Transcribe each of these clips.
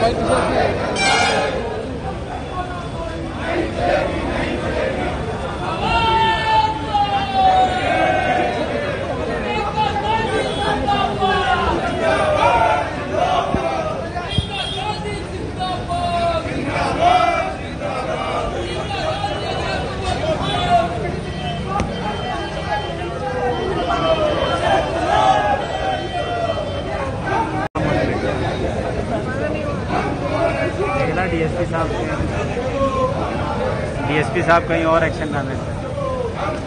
Vai dizer है DSP साहब DSP साहब कहीं और एक्शन ना लेते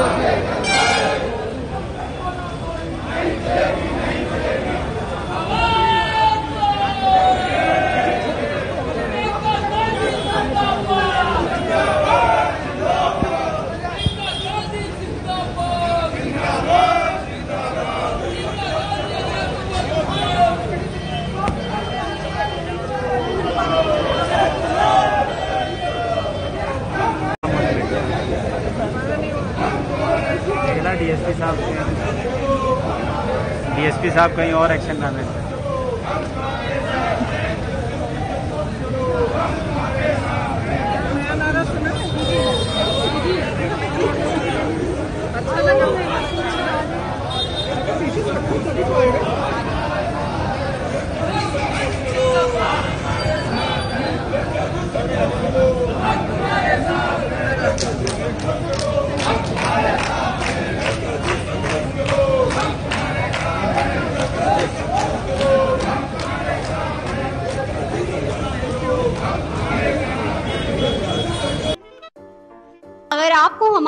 Amen. डीएसपी साहब कहीं और एक्शन ना लेते